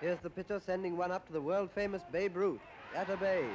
Here's the pitcher sending one up to the world famous Babe Ruth. At a Babe.